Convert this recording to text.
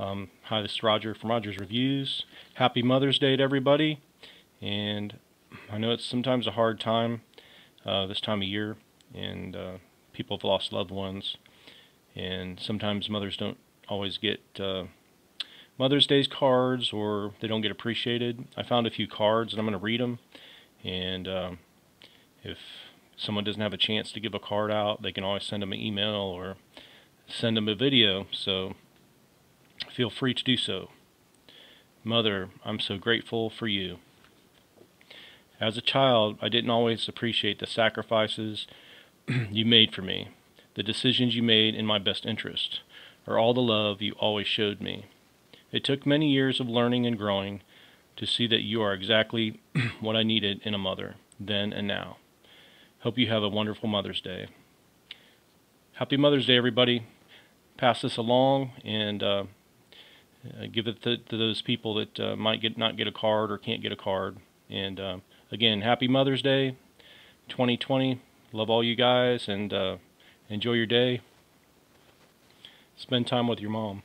Um, hi, this is Roger from Roger's Reviews. Happy Mother's Day to everybody. And I know it's sometimes a hard time uh, this time of year, and uh, people have lost loved ones. And sometimes mothers don't always get uh, Mother's Day's cards or they don't get appreciated. I found a few cards and I'm going to read them. And um, if someone doesn't have a chance to give a card out, they can always send them an email or send them a video. So feel free to do so. Mother, I'm so grateful for you. As a child, I didn't always appreciate the sacrifices you made for me, the decisions you made in my best interest, or all the love you always showed me. It took many years of learning and growing to see that you are exactly what I needed in a mother, then and now. Hope you have a wonderful Mother's Day. Happy Mother's Day, everybody. Pass this along and uh, uh, give it to, to, those people that uh, might get not get a card or can't get a card. And uh, again, happy Mother's Day, 2020. Love all you guys and uh, enjoy your day. Spend time with your mom.